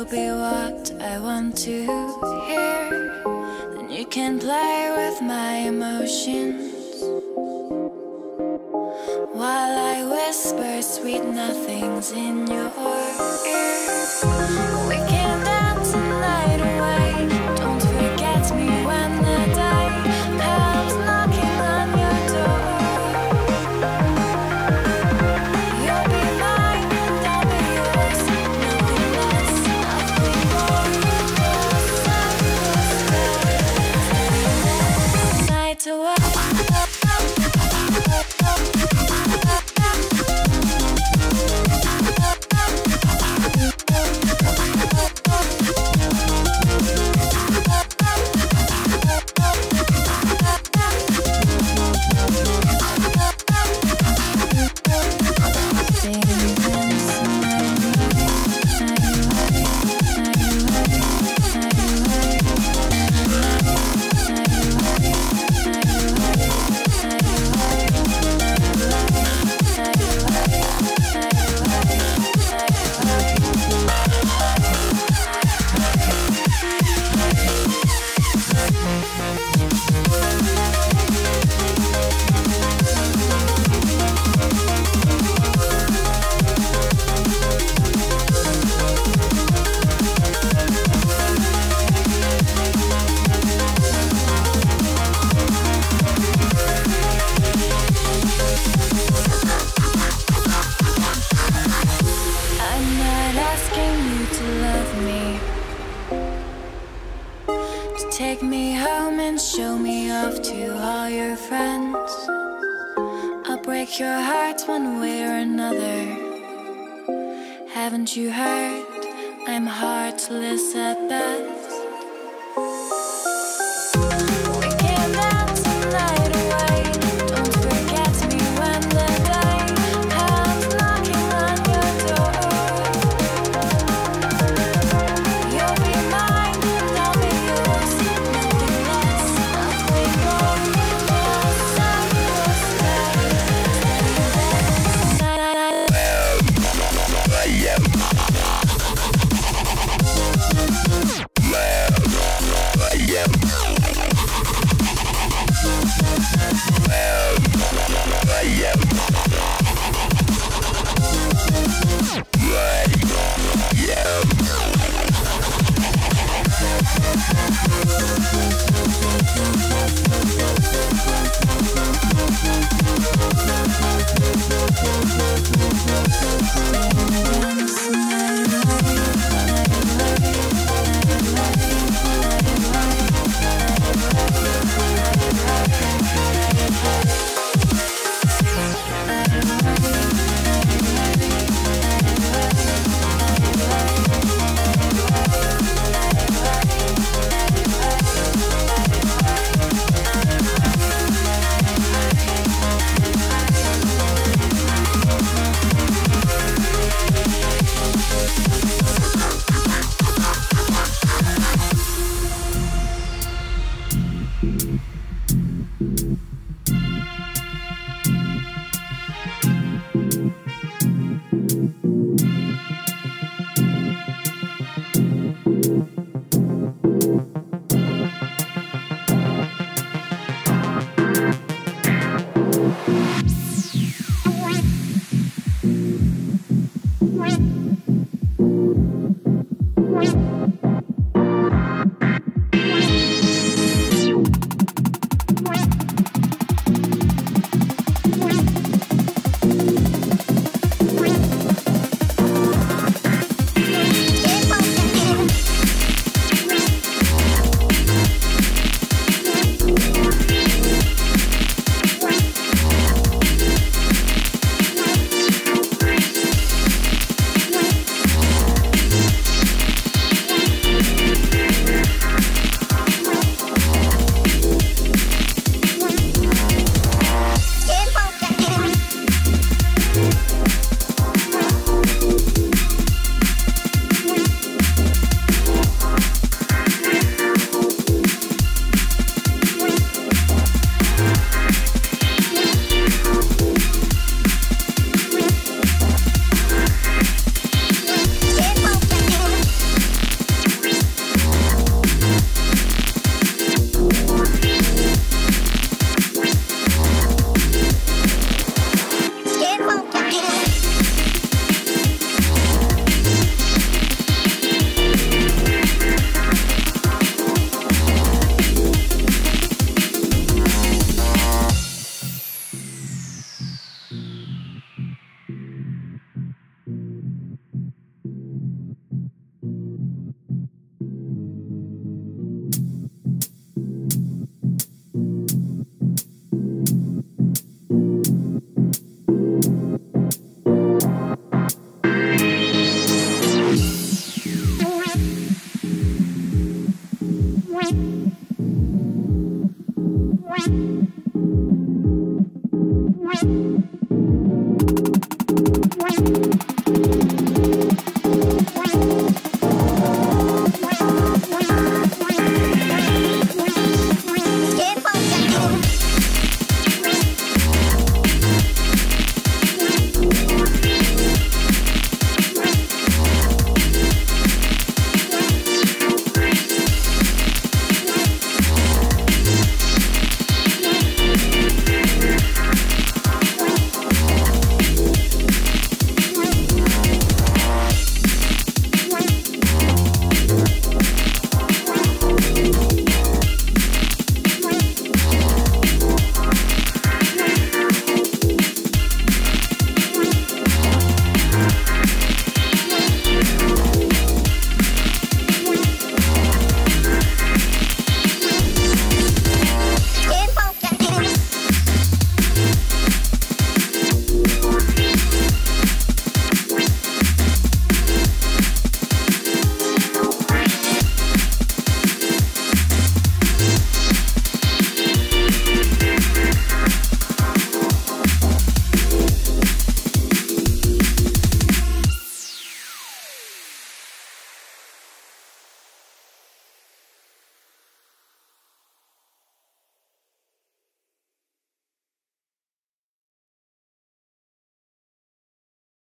will be what I want to hear. Then you can play with my emotions while I whisper sweet nothings in your ear. friends I'll break your hearts one way or another Haven't you heard? I'm heartless at best Thank you.